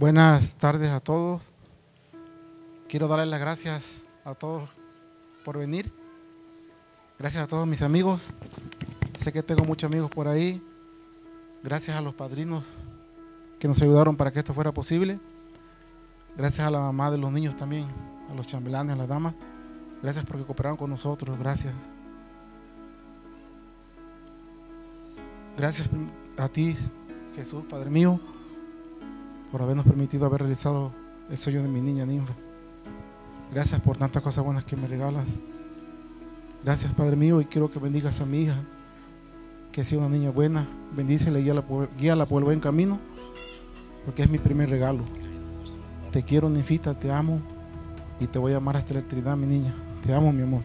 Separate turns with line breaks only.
Buenas tardes a todos. Quiero darles las gracias a todos por venir. Gracias a todos mis amigos. Sé que tengo muchos amigos por ahí. Gracias a los padrinos que nos ayudaron para que esto fuera posible. Gracias a la mamá de los niños también, a los chambelanes, a las damas. Gracias porque cooperaron con nosotros. Gracias. Gracias a ti, Jesús, Padre mío, por habernos permitido haber realizado el sueño de mi niña ninfa. Gracias por tantas cosas buenas que me regalas. Gracias, Padre mío, y quiero que bendigas a mi hija, que sea una niña buena. Bendícela y guíala por, el buen camino, porque es mi primer regalo. Te quiero, ninfita, te amo y te voy a amar hasta la eternidad, mi niña. Te amo, mi amor.